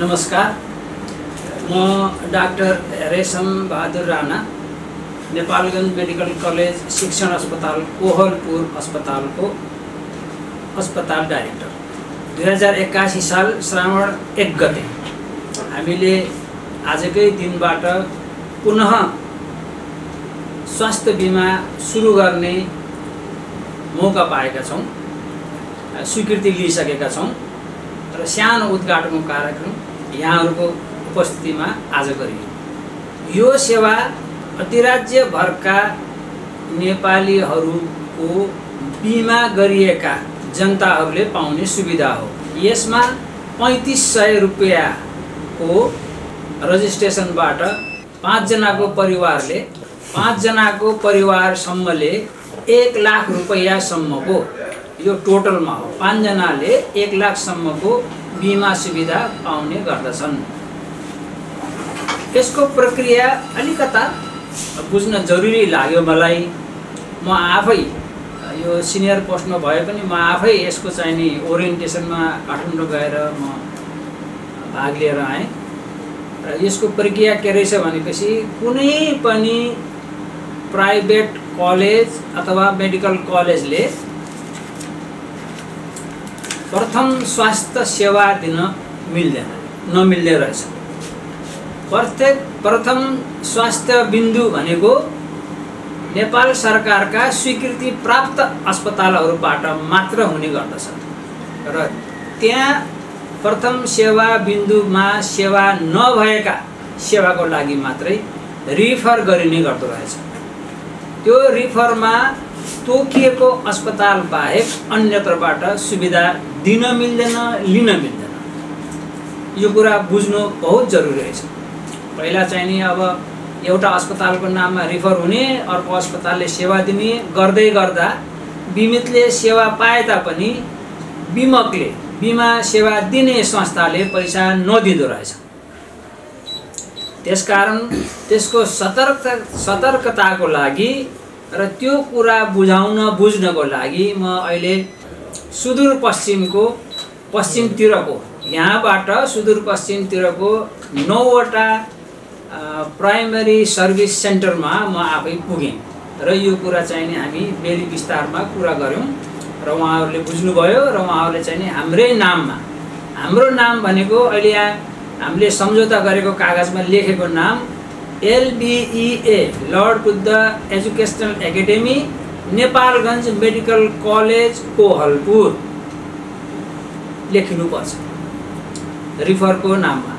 नमस्कार। म doctor Resham Bahadur Rana Nepalgunj medical college शिक्षण अस्पताल कोहलपुर अस्पतालको अस्पताल डाइरेक्टर। दुई हजार एक्कासी साल श्रावण एक गते हामीले आजकै दिनबाट पुनः स्वास्थ्य बिमा सुरु गर्ने मौका पाएका छौँ स्वीकृति लिइसकेका छौँ। र सानो उद्घाटनको कार्यक्रम यहाँहरूको उपस्थितिमा आज गरियो। यो सेवा अधिराज्यभरका नेपालीहरूको बिमा गरिएका जनताहरूले पाउने सुविधा हो। यसमा पैँतिस सय रुपियाँको रजिस्ट्रेसनबाट पाँचजनाको परिवारले पाँचजनाको परिवारसम्मले एक लाख रुपियाँसम्मको यो टोटलमा हो। पाँचजनाले एक लाखसम्मको बिमा सुविधा पाउने गर्दछन्। यसको प्रक्रिया अलिकता बुझ्न जरुरी लाग्यो मलाई। म आफै यो सिनियर पोस्टमा भए पनि म आफै यसको चाहिँ नि ओरिएन्टेसनमा काठमाडौँ गएर म भाग लिएर आएँ। र यसको प्रक्रिया के रहेछ भनेपछि कुनै पनि प्राइभेट कलेज अथवा मेडिकल कलेजले प्रथम स्वास्थ्य सेवा दिन मिल्दैन नमिल्ने रहेछ। प्रत्येक प्रथम स्वास्थ्य बिन्दु भनेको नेपाल सरकारका स्वीकृति प्राप्त अस्पतालहरूबाट मात्र हुने गर्दछ। र त्यहाँ प्रथम सेवा बिन्दुमा सेवा नभएका सेवाको लागि मात्रै रिफर गरिने गर्दो रहेछ। त्यो रिफरमा तोकिएको अस्पताल बाहेक अन्यत्रबाट सुविधा दिन मिल्दैन लिन मिल्दैन। यो कुरा बुझ्नु बहुत जरुरी रहेछ। पहिला चाहिँ नि अब एउटा अस्पतालको नाममा रिफर हुने अर्को अस्पतालले सेवा दिने गर्दै गर्दा बिमितले सेवा पाए तापनि बिमकले बिमा सेवा दिने संस्थाले पैसा नदिँदो रहेछ। त्यसकारण त्यसको सतर्क सतर्कताको लागि र त्यो कुरा बुझाउन बुझ्नको लागि म अहिले सुदूरपश्चिमको पश्चिमतिरको। यहाँबाट सुदूरपश्चिमतिरको नौवटा प्राइमरी सर्भिस सेन्टरमा म आफै पुगेँ। र यो कुरा चाहिँ नि हामी बेली विस्तारमा कुरा गऱ्यौँ। र उहाँहरूले बुझ्नुभयो र उहाँहरूले चाहिँ नि हाम्रै नाममा हाम्रो नाम भनेको अहिले यहाँ हामीले सम्झौता गरेको कागजमा लेखेको नाम L B E A lord Buddha educational academy Nepalgunj medical college Kohalpur लेखिनुपर्छ। रिफरको नाममा।